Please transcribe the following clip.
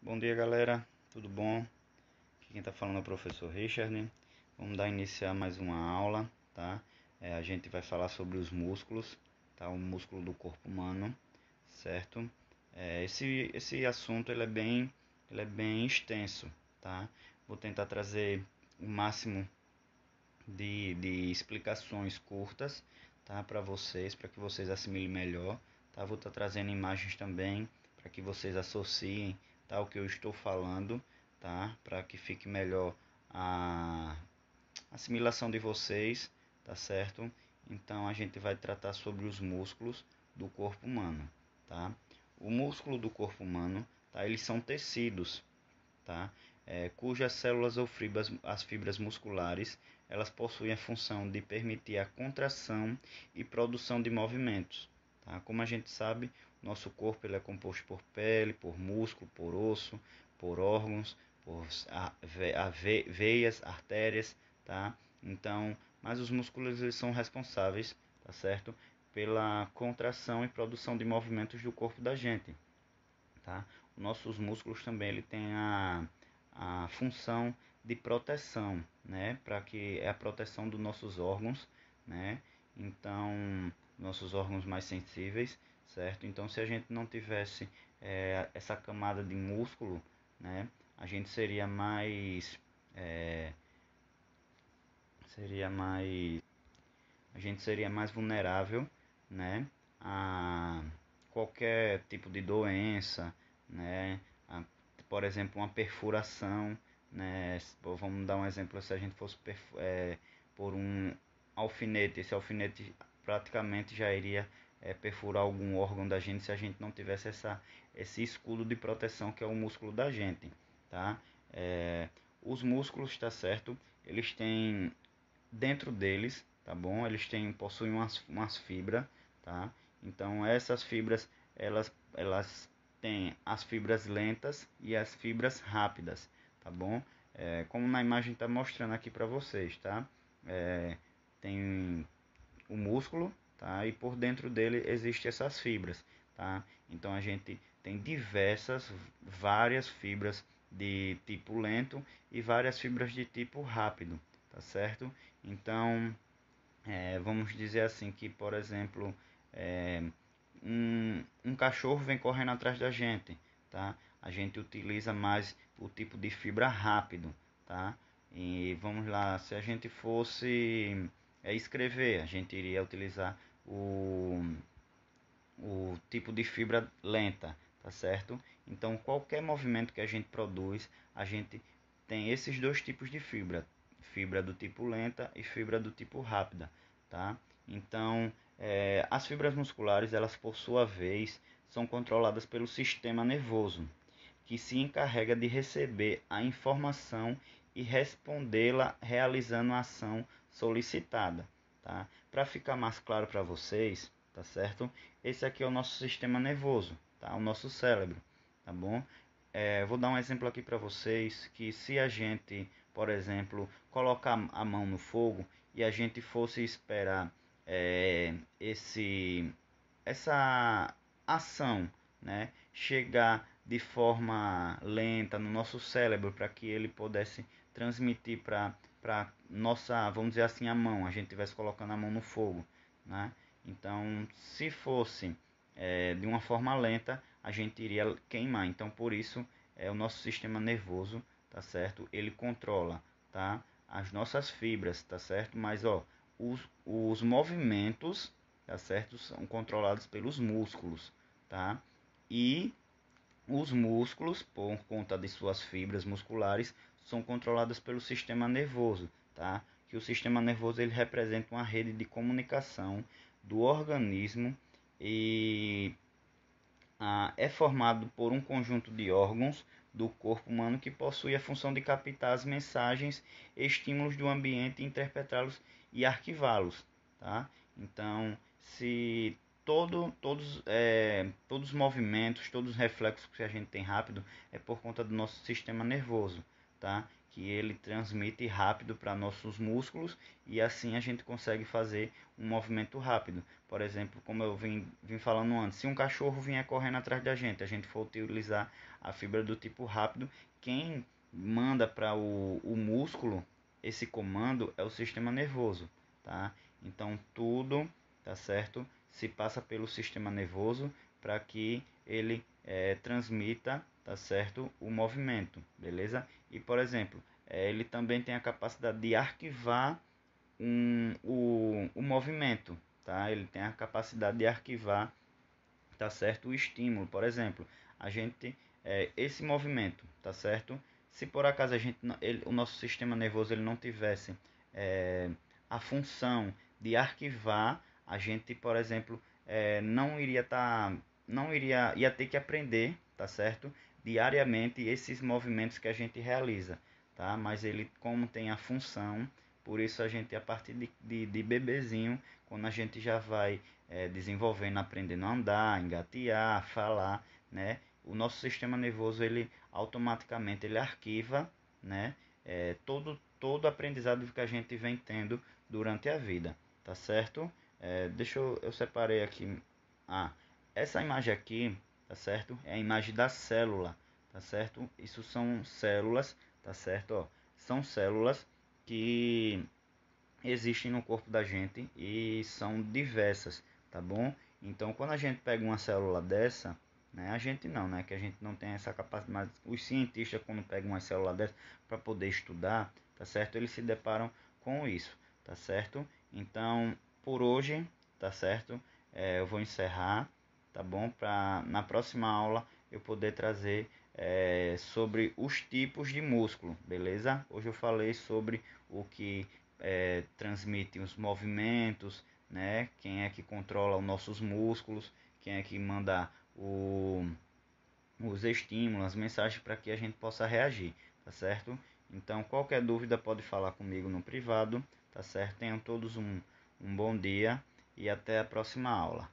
Bom dia, galera. Tudo bom? Aqui quem está falando é o professor Richard. Vamos dar iniciar mais uma aula, tá? É, a gente vai falar sobre os músculos, tá? O músculo do corpo humano, certo? É, esse esse assunto ele é bem ele é bem extenso, tá? Vou tentar trazer o máximo de, de explicações curtas, tá? Para vocês, para que vocês assimilem melhor, tá? Vou estar tá trazendo imagens também para que vocês associem tá? O que eu estou falando, tá? Para que fique melhor a assimilação de vocês, tá certo? Então a gente vai tratar sobre os músculos do corpo humano, tá? O músculo do corpo humano, tá? Eles são tecidos, tá? É, cujas células ou fibras, as fibras musculares, elas possuem a função de permitir a contração e produção de movimentos. Tá? Como a gente sabe, nosso corpo ele é composto por pele, por músculo, por osso, por órgãos, por veias, artérias, tá? Então, mas os músculos eles são responsáveis, tá certo? Pela contração e produção de movimentos do corpo da gente, tá? Nossos músculos também ele tem a, a função de proteção, né? Para que é a proteção dos nossos órgãos, né? Então, nossos órgãos mais sensíveis certo? Então, se a gente não tivesse é, essa camada de músculo, né, a gente seria mais é, seria mais a gente seria mais vulnerável, né, a qualquer tipo de doença, né, a, por exemplo, uma perfuração, né, vamos dar um exemplo se a gente fosse é, por um alfinete, esse alfinete praticamente já iria é, perfurar algum órgão da gente se a gente não tivesse essa, esse escudo de proteção que é o músculo da gente, tá? É, os músculos, tá certo? Eles têm dentro deles, tá bom? Eles têm possuem umas, umas fibras, tá? Então essas fibras elas elas têm as fibras lentas e as fibras rápidas, tá bom? É, como na imagem está mostrando aqui para vocês, tá? É, tem o músculo, tá? E por dentro dele existem essas fibras, tá? Então a gente tem diversas, várias fibras de tipo lento e várias fibras de tipo rápido, tá certo? Então, é, vamos dizer assim que, por exemplo, é, um, um cachorro vem correndo atrás da gente, tá? A gente utiliza mais o tipo de fibra rápido, tá? E vamos lá, se a gente fosse é, escrever, a gente iria utilizar o, o tipo de fibra lenta, tá certo? Então, qualquer movimento que a gente produz, a gente tem esses dois tipos de fibra, fibra do tipo lenta e fibra do tipo rápida, tá? Então, é, as fibras musculares, elas por sua vez, são controladas pelo sistema nervoso, que se encarrega de receber a informação e respondê-la realizando a ação solicitada. Tá? Para ficar mais claro para vocês, tá certo? Esse aqui é o nosso sistema nervoso, tá? O nosso cérebro, tá bom? É, vou dar um exemplo aqui para vocês que se a gente, por exemplo, colocar a mão no fogo e a gente fosse esperar é, esse essa ação, né, chegar de forma lenta no nosso cérebro para que ele pudesse transmitir para para nossa, vamos dizer assim, a mão, a gente estivesse colocando a mão no fogo, né? Então, se fosse é, de uma forma lenta, a gente iria queimar. Então, por isso, é o nosso sistema nervoso, tá certo? Ele controla, tá? As nossas fibras, tá certo? Mas, ó, os, os movimentos, tá certo? São controlados pelos músculos, tá? E os músculos, por conta de suas fibras musculares, são controladas pelo sistema nervoso, tá? Que o sistema nervoso ele representa uma rede de comunicação do organismo e ah, é formado por um conjunto de órgãos do corpo humano que possui a função de captar as mensagens estímulos do ambiente, interpretá-los e arquivá-los, tá? Então, se todo, todos, é, todos os movimentos, todos os reflexos que a gente tem rápido é por conta do nosso sistema nervoso tá? Que ele transmite rápido para nossos músculos e assim a gente consegue fazer um movimento rápido. Por exemplo, como eu vim, vim falando antes, se um cachorro vier correndo atrás da gente, a gente for utilizar a fibra do tipo rápido, quem manda para o, o músculo esse comando é o sistema nervoso, tá? Então tudo, tá certo? Se passa pelo sistema nervoso para que ele é, transmita, tá certo? O movimento, beleza? E por exemplo, é, ele também tem a capacidade de arquivar um, o, o movimento, tá? Ele tem a capacidade de arquivar, tá certo? O estímulo, por exemplo, a gente é, esse movimento, tá certo? Se por acaso a gente, ele, o nosso sistema nervoso ele não tivesse é, a função de arquivar, a gente, por exemplo, é, não iria estar, tá, não iria, ia ter que aprender, tá certo? Diariamente esses movimentos que a gente realiza, tá? Mas ele, como tem a função, por isso a gente, a partir de, de, de bebezinho, quando a gente já vai é, desenvolvendo, aprendendo a andar, engatear, falar, né? o nosso sistema nervoso ele automaticamente ele arquiva né é, todo todo aprendizado que a gente vem tendo durante a vida tá certo é, deixa eu eu separei aqui ah essa imagem aqui tá certo é a imagem da célula tá certo isso são células tá certo ó são células que existem no corpo da gente e são diversas tá bom então quando a gente pega uma célula dessa né? A gente não, né? Que a gente não tem essa capacidade. Mas os cientistas, quando pegam uma célula dessa para poder estudar, tá certo? Eles se deparam com isso, tá certo? Então, por hoje, tá certo? É, eu vou encerrar, tá bom? Para na próxima aula eu poder trazer é, sobre os tipos de músculo, beleza? Hoje eu falei sobre o que é, transmite os movimentos, né? Quem é que controla os nossos músculos, quem é que manda o, os estímulos, as mensagens para que a gente possa reagir, tá certo? Então, qualquer dúvida pode falar comigo no privado, tá certo? Tenham todos um, um bom dia e até a próxima aula.